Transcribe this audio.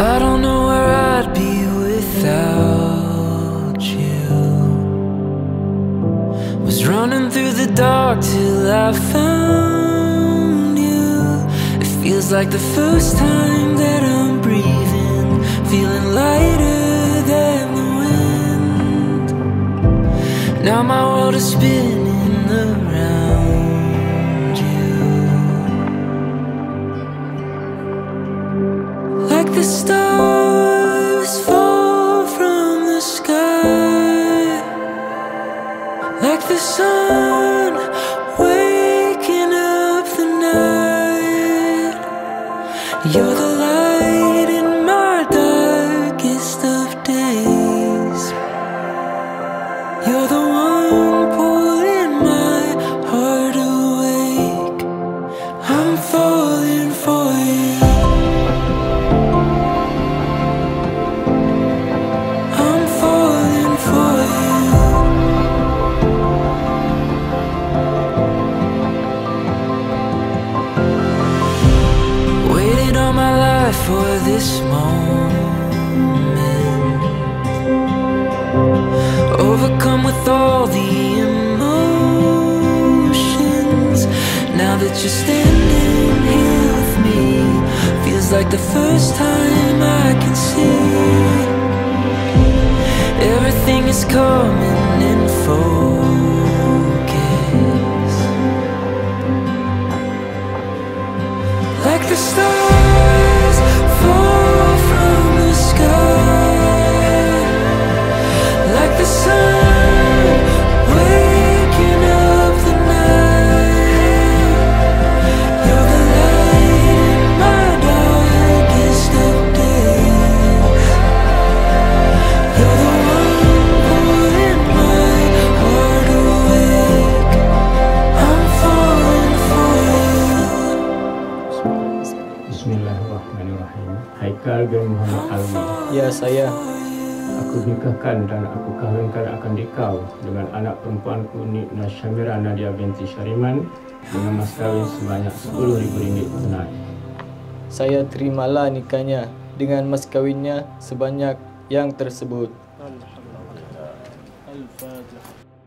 I don't know where I'd be without you. Was running through the dark till I found you. It feels like the first time that I'm breathing Feeling lighter than the wind. Now my world is spinning Like the sun waking up the night. You're the all my life for this moment. Overcome with all the emotions. Now that you're standing here with me, feels like the first time I can see. Everything is coming Al bin Muhammad Alwi. Ya, saya. Aku nikahkan dan aku kahwinkan akan dikau dengan anak perempuanku Nik Syamira Nadia binti Syariman dengan mas kahwin sebanyak RM10,000 tunai. Saya terimalah nikahnya dengan mas kahwinnya sebanyak yang tersebut. Alhamdulillah. Al-Fatihah.